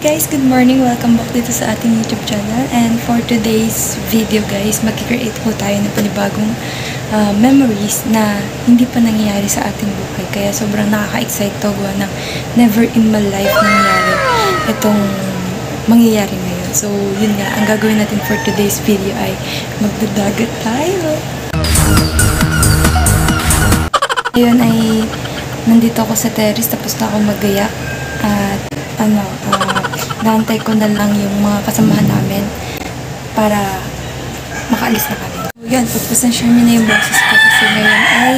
Guys, good morning! Welcome back dito sa ating YouTube channel. And for today's video guys, magkikreate po tayo ng panibagong uh, memories na hindi pa nangyayari sa ating buhay. Kaya sobrang nakaka-excite to gawa ng never in my life nangyayari itong mangyayari ngayon. So, yun nga, ang gagawin natin for today's video ay magdadagat tayo. Ngayon ay nandito ako sa terrace tapos na ako magayak at ano, uh, naantay ko na lang yung mga kasamahan namin para makaalis na kami. So, yan, pagpasensya nyo na yung boses ko kasi ngayon ay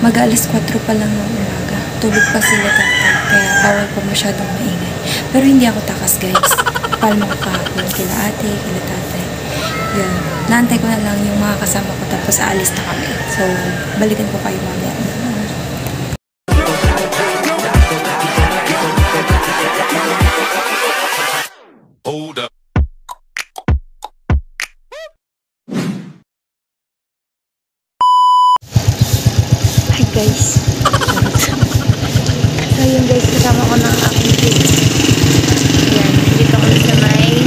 mag-alis 4 pa lang ng umaga. Tulog pa sila tatay, kaya bawal pa masyadong maingay. Pero hindi ako takas guys. Palma ko kahapon kila ate, kila tatay. Yan. Naantay ko na lang yung mga kasama ko tapos aalis na kami. So, balikan ko kayo mamaya. Hold up. Hi guys. so yun guys, kasama ko ng aking kids. Ayan, dito kami sa may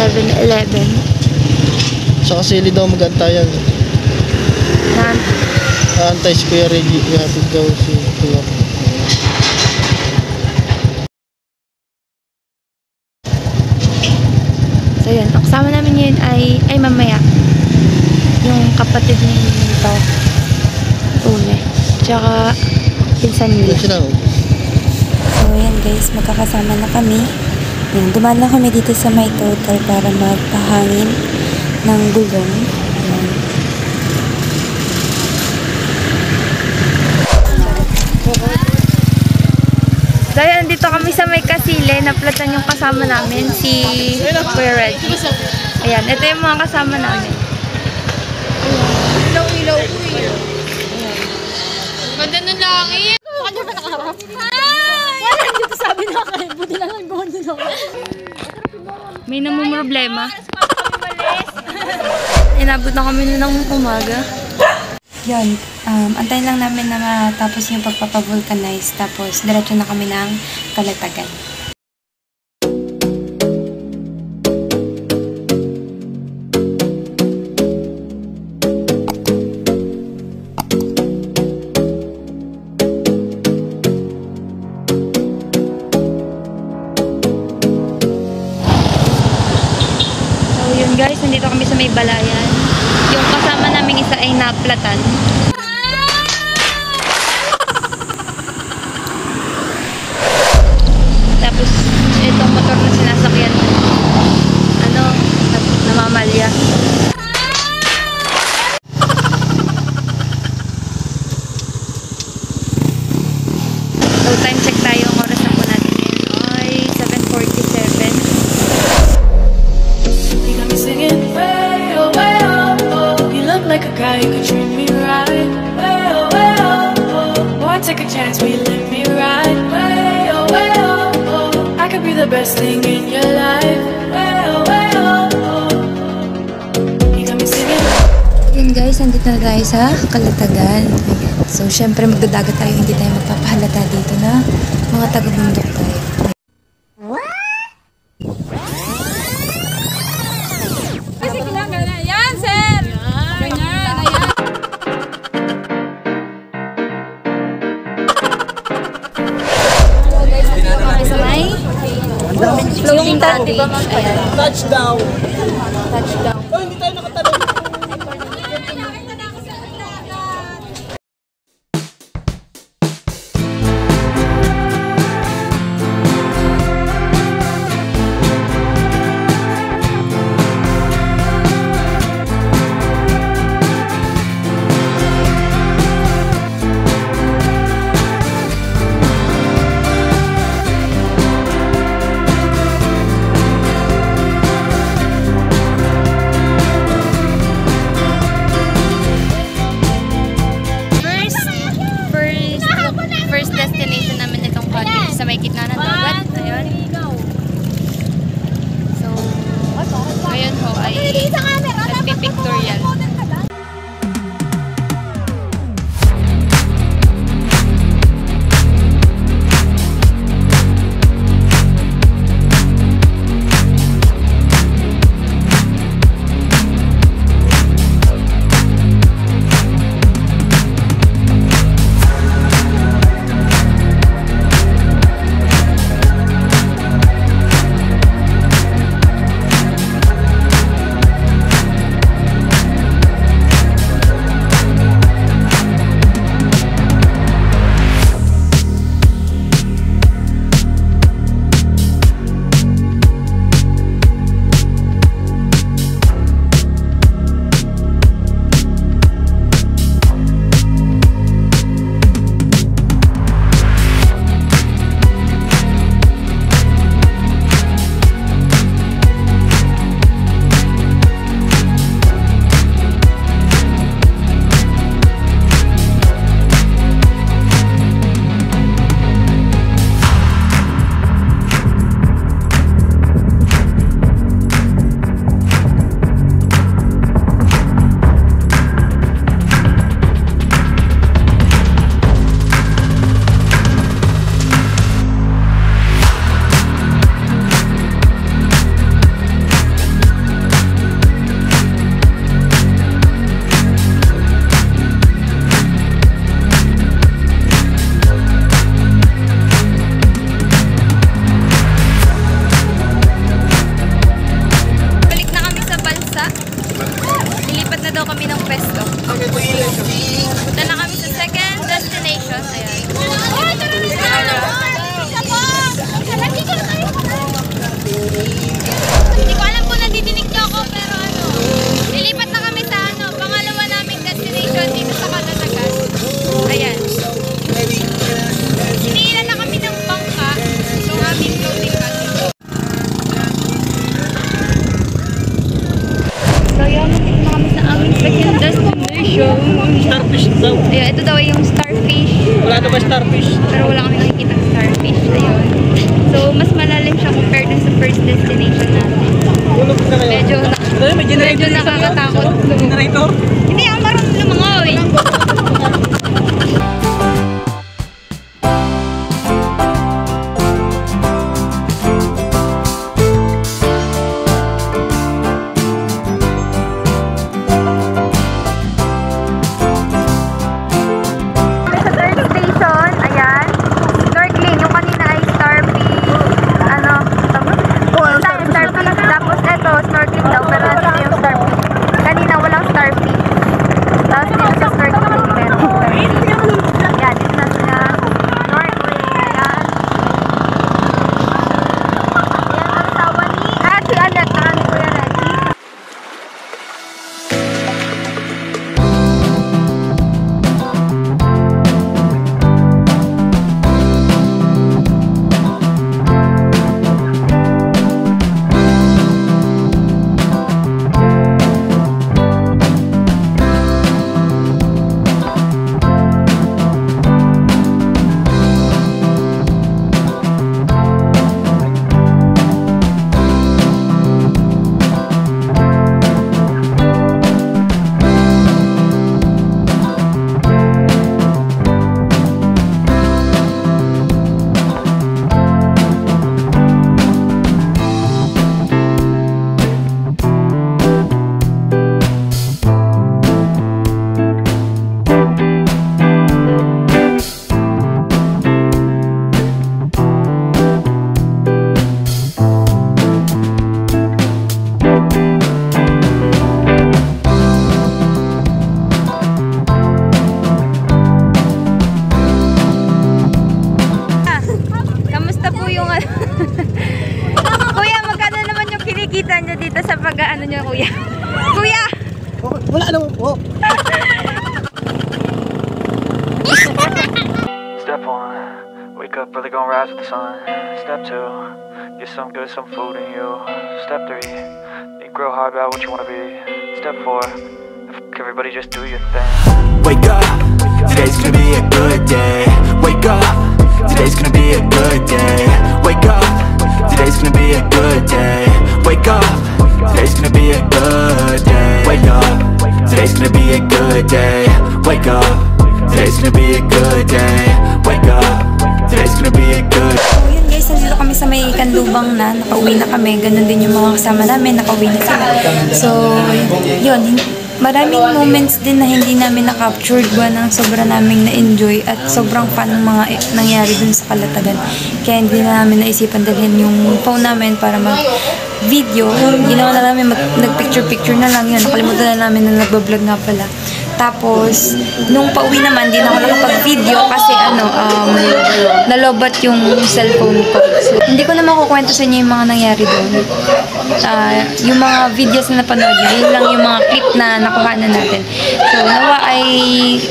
7-Eleven. Sa kasili daw magantayan. Na, Naantay si Kuya Reggie. Ihatid daw si Kuya. so yun, ang kasama namin ngayon ay, ay mamaya. Yung kapatid ni Nito. Une. Tsaka pinsan nila. So, yan guys, magkakasama na kami. Yan, dumaan lang kami dito sa may total para magpahangin ng gulong. Yan. Dahil andito kami sa may kasile, naplatan yung kasama namin, si Kuya Reggie. Ayan, ito yung mga kasama namin. Ilaw-ilaw ko eh. Ganda ng langit. Ano ba nakaharap? Wala, hindi ko sabi na kayo. Buti lang ang gondo na May namang problema. Inabot na kami nun ng umaga. Yun, um, antayin lang namin na matapos yung pagpapavulcanize. Tapos, diretso na kami ng kalatagan. So, yun guys, nandito kami sa may balayan. Yung kasama naming isa ay naplatan. Tapos, itong motor na sinasakyan, ano, na- namamalya. Chance, will you let me ride? Way oh way oh oh. I could be the best thing in your life. Oh way oh oh. Guys, nandito na tayo sa Kalatagan. So, syempre magdadagat tayo, hindi tayo magpapahalata dito na mga taga-bundok tayo. Touchdown! Touchdown. Ngayon ho ay nagpipictorial. ito ba starfish? Pero wala kami nakikita starfish. Ayun. So, mas malalim siya compared sa first destination natin. Tulog na. Medyo, medyo nakakatakot. Generator? Hindi ako marunong yung ano? Kuya, magkano naman yung kinikita niyo dito sa pag-ano niyo, kuya? Kuya! Wala naman po. Step one, wake up early, gonna rise with the sun. Step two, get some good, some food in you. Step three, think real hard about what you wanna be. Step four, f- everybody just do your thing. Wake up, today's gonna be a good day. Wake up, today's gonna be a good day. Wake up, today's gonna be a good day. Wake up, today's gonna be a good day. Wake up, today's gonna be a good day. Wake up, today's gonna be a good day. Wake up, today's gonna be a good yun guys, nandito kami sa may kanlubang na, nakauwi na kami. Ganun din yung mga kasama namin, nakauwi na sila. So, yun, maraming moments din na hindi namin na-captured ba ng sobra naming na-enjoy at sobrang fun ng mga nangyari dun sa kalatagan. Kaya hindi na namin naisipan dalhin yung phone namin para mag-video. Ginawa na namin, nag-picture-picture na lang yun. Nakalimutan na namin na nagbablog nga pala. Tapos, nung pauwi naman, di na ako nakapag-video kasi ano, um, nalobat yung cellphone ko. So, hindi ko na makukwento sa inyo yung mga nangyari doon. Ah, yung mga videos na napanood yun lang yung mga clip na nakuha na natin. So, nawa ay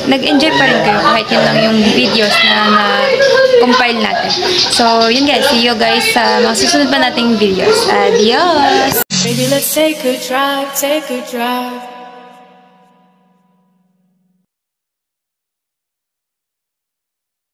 nag-enjoy pa rin kayo kahit yun lang yung videos na na-compile natin. So, yun guys. See you guys sa mga susunod pa nating videos. Adios! Baby, let's take a drive, take a drive.